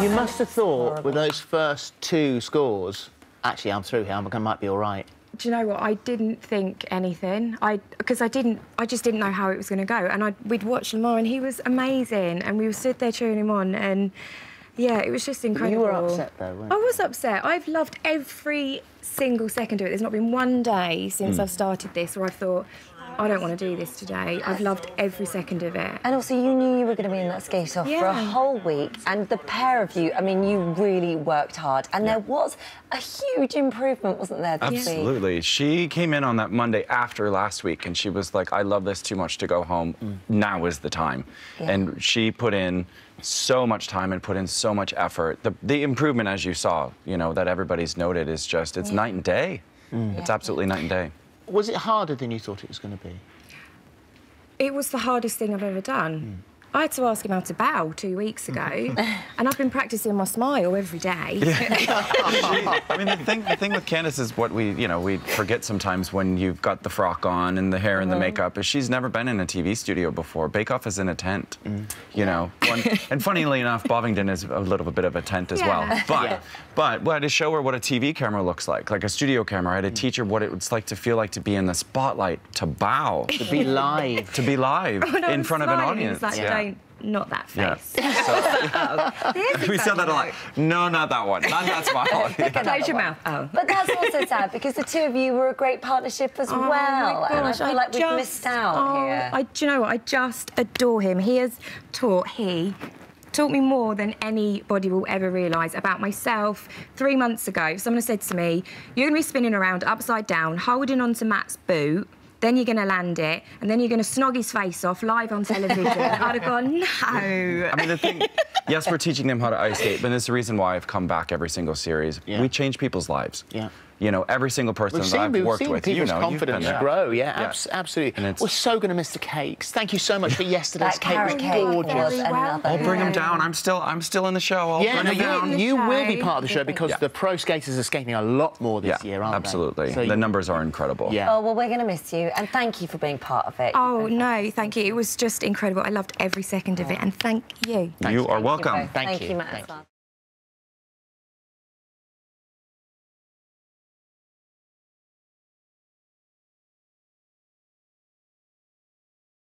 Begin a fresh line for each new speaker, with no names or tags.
You must have thought with those first two scores, actually, I'm through here. I'm gonna might be all right.
Do you know what? I didn't think anything. I because I didn't. I just didn't know how it was going to go. And I we'd watched Lemar, and he was amazing. And we were stood there cheering him on. And yeah, it was just incredible.
You were upset though, weren't
I was upset. I've loved every single second of it. There's not been one day since hmm. I've started this where I've thought. I don't want to do this today. I've loved every second of it.
And also, you knew you were going to be in that skate off for a whole week. And the pair of you, I mean, you really worked hard. And there was a huge improvement, wasn't there, this week?
Absolutely. She came in on that Monday after last week and she was like, I love this too much to go home. Mm. Now is the time.
Yeah.
And she put in so much time and put in so much effort. The, the improvement, as you saw, you know, that everybody's noted is just, it's night and day. Mm. It's absolutely night and day.
Was it harder than you thought it was going to be?
It was the hardest thing I've ever done. Hmm. I had to ask him how to bow two weeks ago, mm-hmm. and I've been practicing my smile every day.
I mean, the thing, the thing with Candice is what we, you know, we forget sometimes when you've got the frock on and the hair and the uh-huh. makeup is she's never been in a TV studio before. Bake Off is in a tent, mm. you know. One, and funnily enough, Bovingdon is a little bit of a tent as well. But,
Yeah.
but well, I had to show her what a TV camera looks like, like a studio camera. I had to mm. teach her what it's like to feel like to be in the spotlight, to bow,
To be live.
to be live
oh,
in front of an audience.
It's like,
Yeah.
Don't, not that
Yeah.
face.
So, we said that a lot. No, not that one. Not that smile.
Close your mouth. Oh.
But that's also sad because the two of you were a great partnership as
Oh my
well. and I
gosh,
feel like we've missed out
oh,
here.
I, do you know what? I just adore him. He has taught, he taught me more than anybody will ever realise about myself. Three months ago, someone said to me, You're going to be spinning around upside down, holding onto Matt's boot. Then you're going to land it, and then you're going to snog his face off live on television. I'd have gone, no.
I mean, the thing, yes, we're teaching them how to ice skate, but it's the reason why I've come back every single series.
Yeah.
We change people's lives.
Yeah.
You know, every single person
We've
that
seen,
I've
we've
worked
seen
with,
people's
you know, you've
confidence
there.
grow. Yeah,
Yeah.
abs- absolutely.
And it's-
We're so going to miss the cakes. Thank you so much for yesterday's
That
cake. It was
cake
gorgeous.
another.
I'll bring them down. I'm still, I'm still in the show. I'll
Yeah,
bring
no,
them down.
you,
the
you will be part of the show because
Yeah.
the pro skaters are skating a lot more this
yeah,
year, aren't
absolutely.
they? So
the numbers are incredible.
Yeah.
Oh, well, we're going to miss you. And thank you for being part of it.
Oh, no, thank you. It was just incredible. I loved every second of it, and thank you.
you are welcome.
both.
Thank
Thank
you.
you, Matt.
Thank
as well.